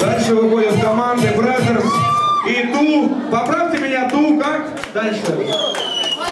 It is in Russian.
Дальше выходят команды Brothers и Ту. Поправьте меня, Ту, как? Дальше.